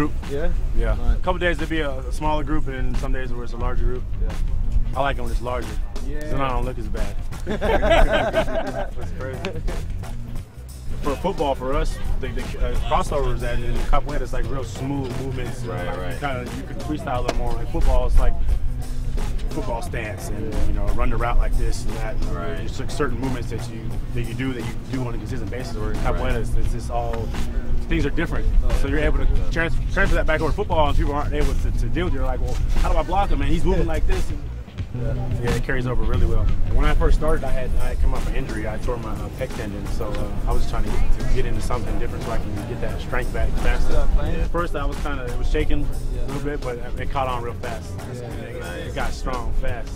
group. Yeah? Yeah. Nice. A couple days it'd be a, smaller group, and then some days where it's a larger group. Yeah. I like it when it's larger. Yeah. Then I don't look as bad. That's crazy. For football, for us, the, the uh, crossovers that in capoeira is like real smooth movements. Right, like right. Kind of you can freestyle a little more. In football, it's like football stance and you know run the route like this and that. And Right. It's like certain movements that you that you do that you do on a consistent basis. Where in capoeira, it's, it's just all things are different. So you're able to trans- transfer that back over to football, and people aren't able to, to deal with. it. You're like, well, how do I block him? Man, he's moving like this. And, yeah, it carries over really well. When I first started, I had I had come off an injury. I tore my uh, pec tendon, so uh, I was trying to get, to get into something different so I can get that strength back faster. At first, I was kind of it was shaking a little bit, but it caught on real fast. It, it got strong fast.